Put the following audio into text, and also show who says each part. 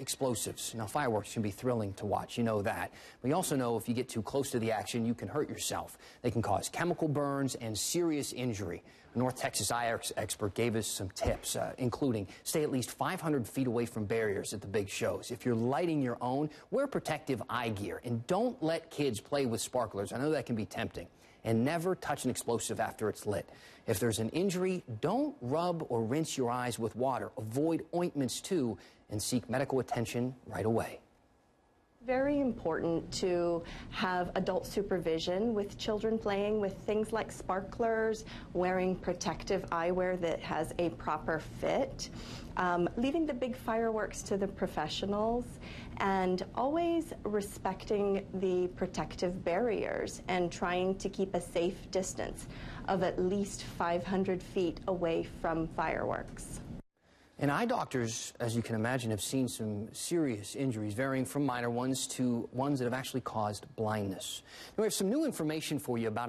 Speaker 1: explosives. Now, fireworks can be thrilling to watch, you know that. We also know if you get too close to the action, you can hurt yourself. They can cause chemical burns and serious injury. North Texas eye expert gave us some tips, uh, including stay at least 500 feet away from barriers at the big shows. If you're lighting your own, wear protective eye gear and don't let kids play with sparklers. I know that can be tempting and never touch an explosive after it's lit. If there's an injury, don't rub or rinse your eyes with water. Avoid ointments too and seek medical attention right away.
Speaker 2: Very important to have adult supervision with children playing with things like sparklers, wearing protective eyewear that has a proper fit, um, leaving the big fireworks to the professionals, and always respecting the protective barriers and trying to keep a safe distance of at least 500 feet away from fireworks.
Speaker 1: And eye doctors, as you can imagine, have seen some serious injuries, varying from minor ones to ones that have actually caused blindness. Now, we have some new information for you about a